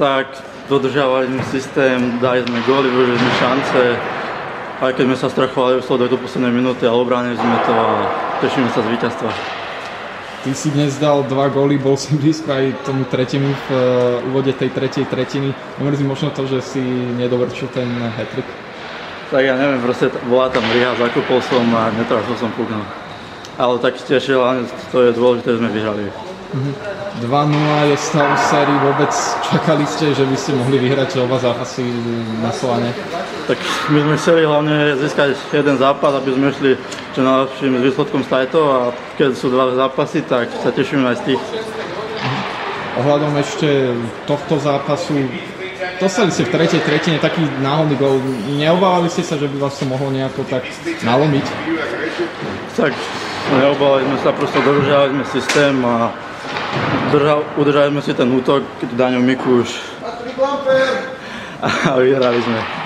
Tak, dodržiavali systém, dali sme góly, využili sme šance. Aj keď sme sa strachovali výsledok do poslednej minúty, ale obránili sme to a tešíme sa z víťazstva. Ty si dnes dal dva góly, bol si blízko aj tomu tretiemu v uh, úvode tej tretej tretiny. Nemrzí možno to, že si nedovrčil ten hat-trick? Tak ja neviem, proste bola tam riha, zakúpol som a netrafil som puknúť. Ale tak tešil, to je dôležité, že sme vyhrali. Uh-huh. 2-0 je stav sérii, vôbec čakali ste, že by ste mohli vyhrať oba zápasy na Solane? Tak my sme chceli hlavne získať jeden zápas, aby sme šli čo najlepším výsledkom stajtov a keď sú dva zápasy, tak sa tešíme aj z tých. Uh-huh. Ohľadom ešte tohto zápasu, dostali ste v tretej tretine taký náhodný gol. Neobávali ste sa, že by vás to mohlo nejako tak nalomiť? Tak neobávali sme sa, proste dodržiavali sme systém a Držal, udržali sme si ten útok, keď Daňo Mikuš a vyhrali sme.